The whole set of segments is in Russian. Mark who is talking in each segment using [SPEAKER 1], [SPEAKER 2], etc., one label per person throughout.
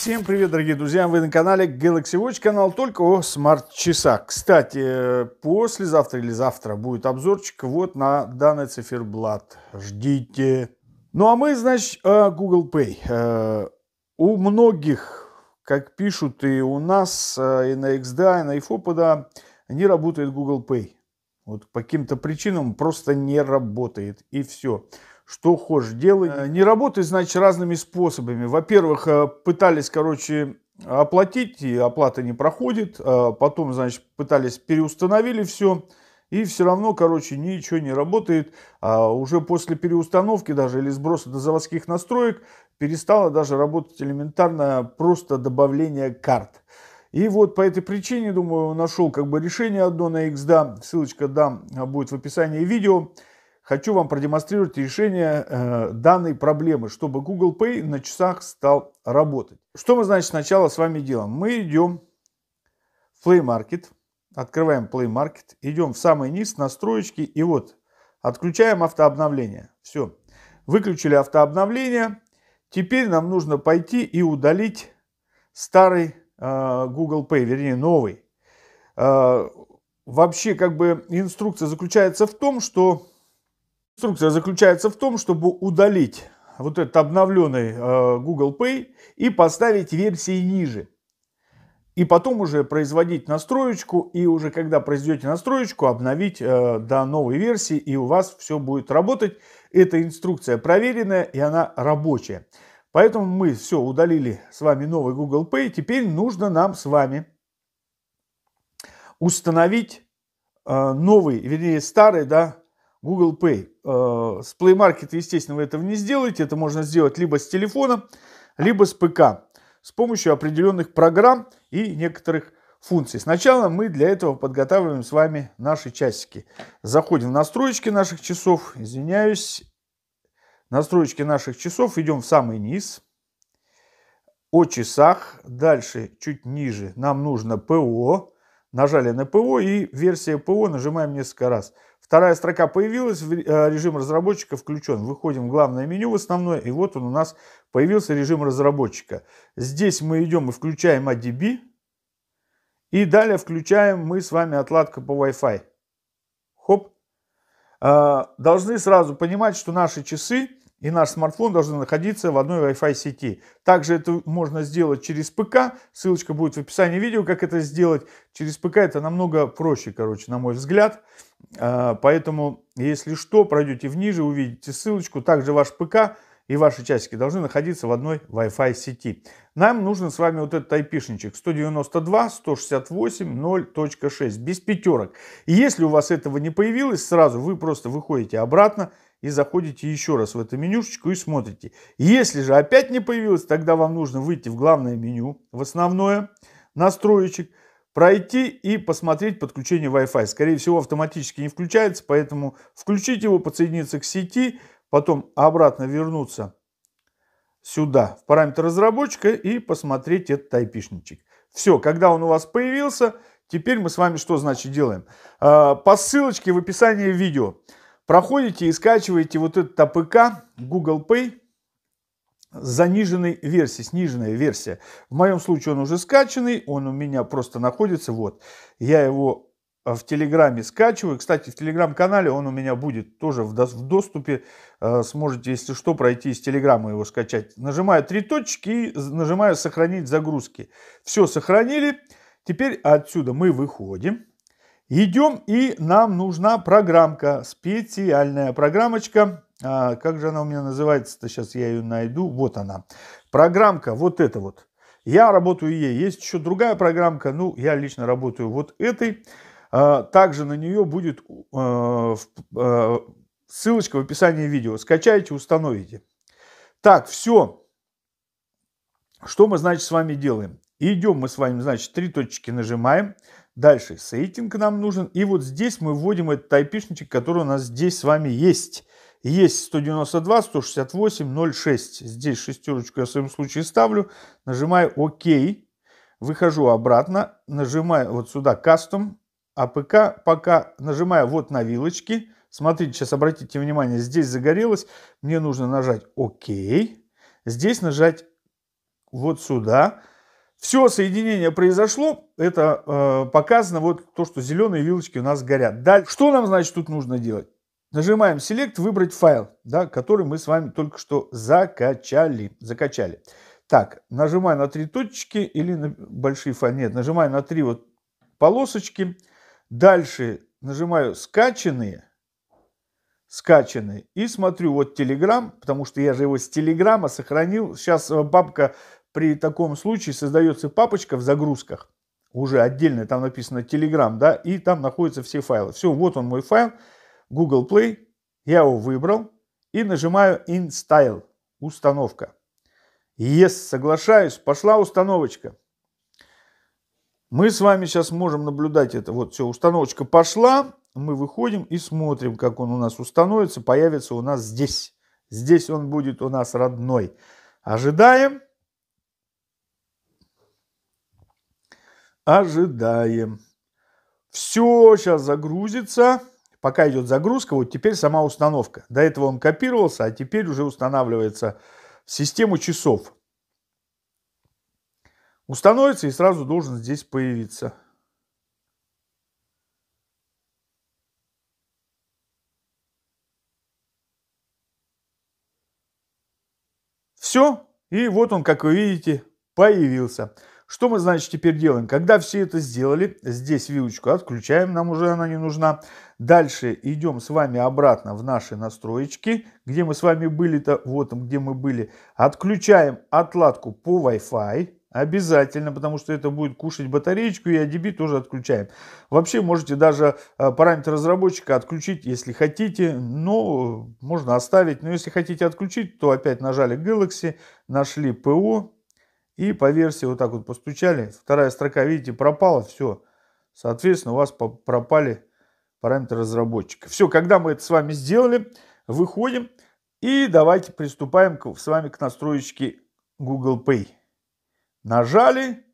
[SPEAKER 1] Всем привет, дорогие друзья! Вы на канале Galaxy Watch, канал только о смарт-часах. Кстати, послезавтра или завтра будет обзорчик вот на данный циферблат. Ждите. Ну а мы, значит, о Google Pay. Э, у многих, как пишут и у нас, э, и на XDA, и на iFopoda, не работает Google Pay. Вот по каким-то причинам просто не работает. И все что хочешь делай. Э, не работай, значит, разными способами. Во-первых, э, пытались, короче, оплатить, и оплата не проходит. Э, потом, значит, пытались, переустановили все. И все равно, короче, ничего не работает. А уже после переустановки даже или сброса до заводских настроек перестало даже работать элементарно просто добавление карт. И вот по этой причине, думаю, нашел как бы решение одно на XDA. Ссылочка дам будет в описании видео хочу вам продемонстрировать решение э, данной проблемы, чтобы Google Pay на часах стал работать. Что мы, значит, сначала с вами делаем? Мы идем в Play Market, открываем Play Market, идем в самый низ, настроечки, и вот отключаем автообновление. Все, выключили автообновление. Теперь нам нужно пойти и удалить старый э, Google Pay, вернее новый. Э, вообще, как бы инструкция заключается в том, что Инструкция заключается в том, чтобы удалить вот этот обновленный э, Google Pay и поставить версии ниже. И потом уже производить настроечку, и уже когда произведете настроечку, обновить э, до новой версии, и у вас все будет работать. Эта инструкция проверенная, и она рабочая. Поэтому мы все удалили с вами новый Google Pay. Теперь нужно нам с вами установить э, новый, вернее старый, да, Google Pay. Э, с Play Market, естественно, вы этого не сделаете. Это можно сделать либо с телефона, либо с ПК. С помощью определенных программ и некоторых функций. Сначала мы для этого подготавливаем с вами наши часики. Заходим в настройки наших часов. Извиняюсь. Настройки наших часов. Идем в самый низ. О часах. Дальше, чуть ниже, нам нужно ПО. Нажали на ПО и версия ПО нажимаем несколько раз. Вторая строка появилась, э, режим разработчика включен. Выходим в главное меню в основное, и вот он у нас появился режим разработчика. Здесь мы идем и включаем ADB, и далее включаем мы с вами отладку по Wi-Fi. Хоп. А, должны сразу понимать, что наши часы и наш смартфон должны находиться в одной Wi-Fi сети. Также это можно сделать через ПК. Ссылочка будет в описании видео, как это сделать. Через ПК это намного проще, короче, на мой взгляд. А, поэтому, если что, пройдете вниже, увидите ссылочку. Также ваш ПК и ваши часики должны находиться в одной Wi-Fi сети. Нам нужен с вами вот этот айпишничек 192.168.0.6 без пятерок. И если у вас этого не появилось, сразу вы просто выходите обратно и заходите еще раз в эту менюшечку и смотрите. Если же опять не появилось, тогда вам нужно выйти в главное меню, в основное, настроечек, пройти и посмотреть подключение Wi-Fi. Скорее всего, автоматически не включается, поэтому включить его, подсоединиться к сети, потом обратно вернуться сюда, в параметр разработчика и посмотреть этот айпишничек. Все, когда он у вас появился, теперь мы с вами что значит делаем? А, по ссылочке в описании видео проходите и скачиваете вот этот APK Google Pay заниженной версии, сниженная версия. В моем случае он уже скачанный, он у меня просто находится, вот. Я его э, в Телеграме скачиваю. Кстати, в Телеграм-канале он у меня будет тоже в доступе. Э, сможете, если что, пройти из Телеграма его скачать. Нажимаю три точки и нажимаю «Сохранить загрузки». Все сохранили. Теперь отсюда мы выходим. Идем, и нам нужна программка, специальная программочка а, как же она у меня называется-то? Сейчас я ее найду. Вот она. Программка вот эта вот. Я работаю ей. Есть еще другая программка. Ну, я лично работаю вот этой. А, также на нее будет а, а, ссылочка в описании видео. Скачайте, установите. Так, все. Что мы, значит, с вами делаем? Идем мы с вами, значит, три точки нажимаем. Дальше setting нам нужен. И вот здесь мы вводим этот айпишничек, который у нас здесь с вами есть. Есть 192, 168, 06. Здесь шестерочку я в своем случае ставлю. Нажимаю ОК. Выхожу обратно. Нажимаю вот сюда Custom. APK. Пока нажимаю вот на вилочки. Смотрите, сейчас обратите внимание, здесь загорелось. Мне нужно нажать ОК. Здесь нажать вот сюда. Все соединение произошло, это э, показано вот то, что зеленые вилочки у нас горят. Дальше, что нам, значит, тут нужно делать? Нажимаем Select, выбрать файл, да, который мы с вами только что закачали. закачали. Так, нажимаю на три точки или на большие файлы. Нет, нажимаю на три вот полосочки. Дальше нажимаю скачанные. Скачанные. И смотрю вот Telegram, потому что я же его с Телеграма сохранил. Сейчас папка при таком случае создается папочка в загрузках. Уже отдельно там написано Telegram, да, и там находятся все файлы. Все, вот он мой файл. Google Play, я его выбрал и нажимаю Install, установка. Yes, соглашаюсь, пошла установочка. Мы с вами сейчас можем наблюдать это. Вот все, установочка пошла, мы выходим и смотрим, как он у нас установится, появится у нас здесь. Здесь он будет у нас родной. Ожидаем. Ожидаем. Все сейчас загрузится пока идет загрузка, вот теперь сама установка. До этого он копировался, а теперь уже устанавливается в систему часов. Установится и сразу должен здесь появиться. Все, и вот он, как вы видите, появился. Что мы, значит, теперь делаем? Когда все это сделали, здесь вилочку отключаем, нам уже она не нужна. Дальше идем с вами обратно в наши настроечки, где мы с вами были-то, вот где мы были. Отключаем отладку по Wi-Fi, Обязательно, потому что это будет кушать батареечку, и ADB тоже отключаем. Вообще можете даже э, параметр разработчика отключить, если хотите, но можно оставить. Но если хотите отключить, то опять нажали Galaxy, нашли ПО, и по версии вот так вот постучали. Вторая строка, видите, пропала, все. Соответственно, у вас пропали параметры разработчика. Все, когда мы это с вами сделали, выходим и давайте приступаем к, с вами к настроечке Google Pay. Нажали,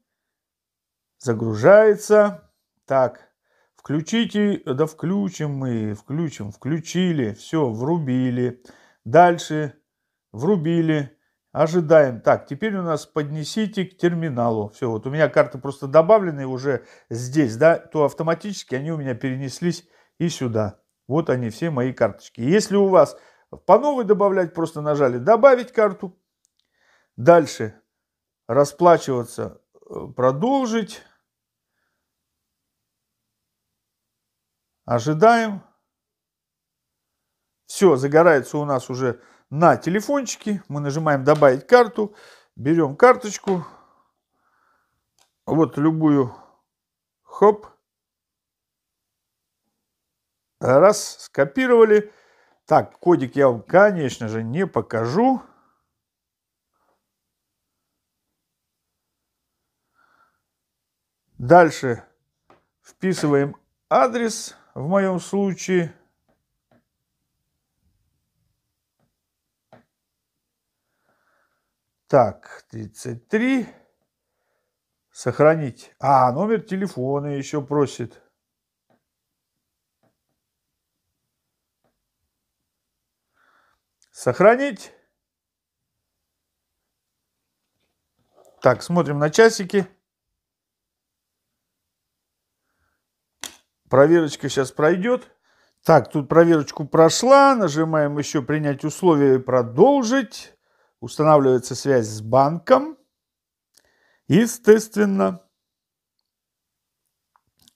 [SPEAKER 1] загружается. Так, включите, да включим мы, включим, включили, все, врубили. Дальше врубили, Ожидаем. Так, теперь у нас поднесите к терминалу. Все, вот у меня карты просто добавлены уже здесь, да, то автоматически они у меня перенеслись и сюда. Вот они, все мои карточки. Если у вас по новой добавлять, просто нажали «Добавить карту». Дальше расплачиваться, э, продолжить. Ожидаем. Все, загорается у нас уже на телефончике. Мы нажимаем «Добавить карту», берем карточку, вот любую, хоп, раз, скопировали. Так, кодик я вам, конечно же, не покажу. Дальше вписываем адрес, в моем случае – Так, 33. Сохранить. А, номер телефона еще просит. Сохранить. Так, смотрим на часики. Проверочка сейчас пройдет. Так, тут проверочку прошла. Нажимаем еще принять условия и продолжить устанавливается связь с банком. Естественно,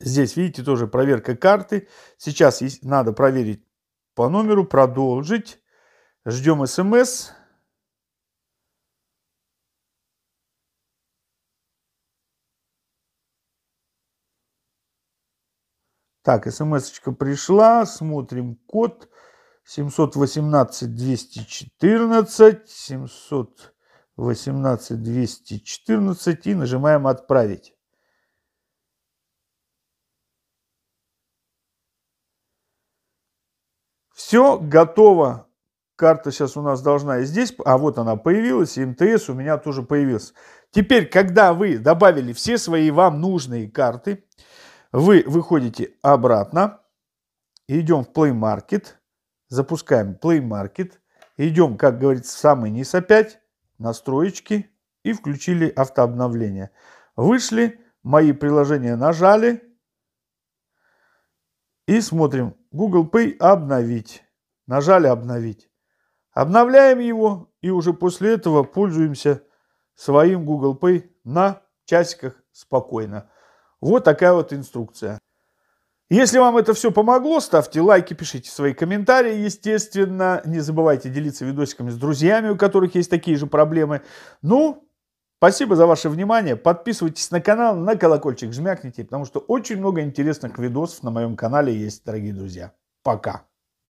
[SPEAKER 1] здесь, видите, тоже проверка карты. Сейчас надо проверить по номеру, продолжить. Ждем смс. Так, смс пришла, смотрим код. 718 214, 718 214 и нажимаем «Отправить». Все готово. Карта сейчас у нас должна и здесь, а вот она появилась, и МТС у меня тоже появился. Теперь, когда вы добавили все свои вам нужные карты, вы выходите обратно, идем в Play Market – запускаем Play Market, идем, как говорится, в самый низ опять, настроечки, и включили автообновление. Вышли, мои приложения нажали и смотрим. Google Pay обновить. Нажали обновить. Обновляем его и уже после этого пользуемся своим Google Pay на часиках спокойно. Вот такая вот инструкция. Если вам это все помогло, ставьте лайки, пишите свои комментарии, естественно. Не забывайте делиться видосиками с друзьями, у которых есть такие же проблемы. Ну, спасибо за ваше внимание. Подписывайтесь на канал, на колокольчик жмякните, потому что очень много интересных видосов на моем канале есть, дорогие друзья. Пока.